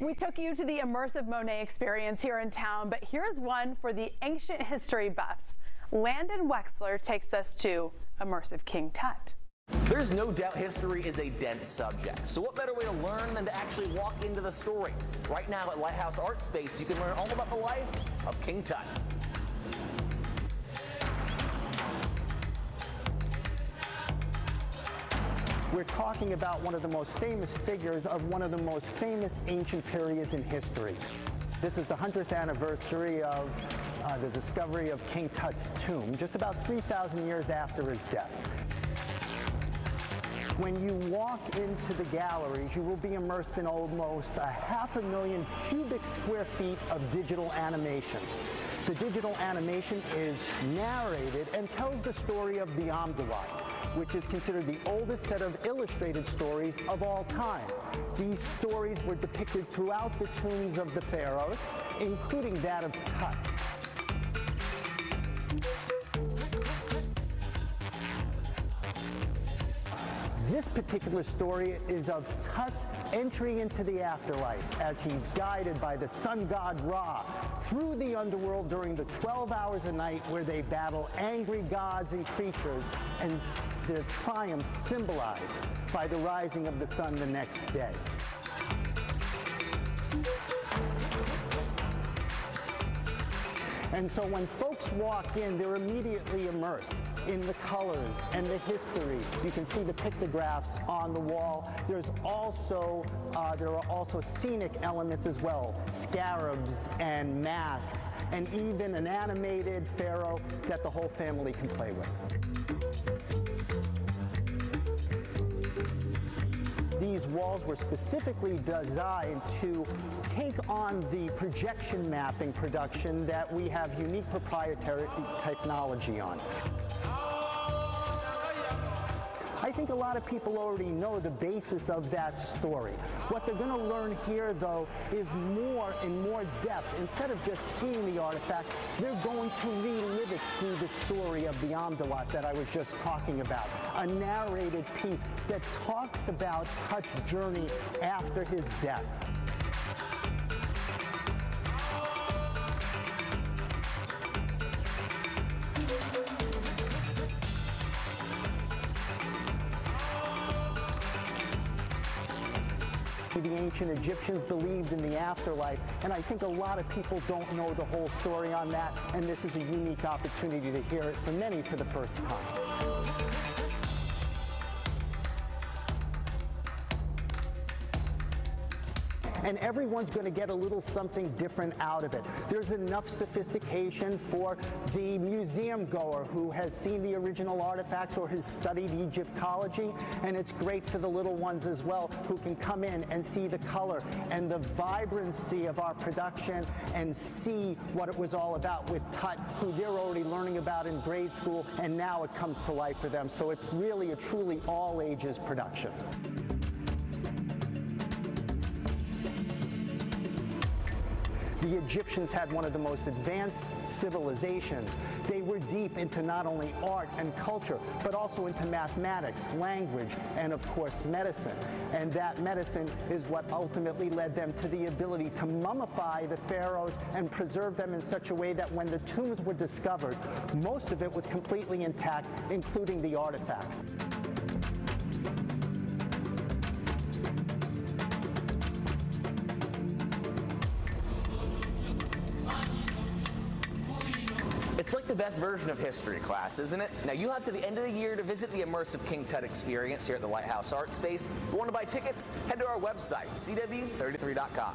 We took you to the immersive Monet experience here in town, but here's one for the ancient history buffs. Landon Wexler takes us to immersive King Tut. There's no doubt history is a dense subject, so what better way to learn than to actually walk into the story? Right now at Lighthouse Art Space, you can learn all about the life of King Tut. We're talking about one of the most famous figures of one of the most famous ancient periods in history. This is the 100th anniversary of uh, the discovery of King Tut's tomb, just about 3,000 years after his death. When you walk into the galleries, you will be immersed in almost a half a million cubic square feet of digital animation. The digital animation is narrated and tells the story of the Amduat, which is considered the oldest set of illustrated stories of all time. These stories were depicted throughout the tombs of the pharaohs, including that of Tut. This particular story is of Tut's entry into the afterlife as he's guided by the sun god Ra through the underworld during the 12 hours a night where they battle angry gods and creatures and their triumph symbolized by the rising of the sun the next day. And so when folks walk in, they're immediately immersed in the colors and the history. You can see the pictographs on the wall. There's also, uh, there are also scenic elements as well, scarabs and masks, and even an animated pharaoh that the whole family can play with. Walls were specifically designed to take on the projection mapping production that we have unique proprietary technology on. I think a lot of people already know the basis of that story. What they're going to learn here, though, is more and more depth. Instead of just seeing the artifact, they're going to relive it through the story of the Amduat that I was just talking about. A narrated piece that talks about Tut's journey after his death. The ancient Egyptians believed in the afterlife, and I think a lot of people don't know the whole story on that, and this is a unique opportunity to hear it for many for the first time. And everyone's going to get a little something different out of it. There's enough sophistication for the museum goer who has seen the original artifacts or has studied Egyptology, and it's great for the little ones as well who can come in and see the color and the vibrancy of our production and see what it was all about with Tut, who they're already learning about in grade school, and now it comes to life for them. So it's really a truly all ages production. The Egyptians had one of the most advanced civilizations. They were deep into not only art and culture, but also into mathematics, language, and of course medicine. And that medicine is what ultimately led them to the ability to mummify the pharaohs and preserve them in such a way that when the tombs were discovered, most of it was completely intact, including the artifacts. It's like the best version of history class, isn't it? Now you have to the end of the year to visit the immersive King Tut experience here at the Lighthouse Art Space. If you want to buy tickets, head to our website, cw33.com.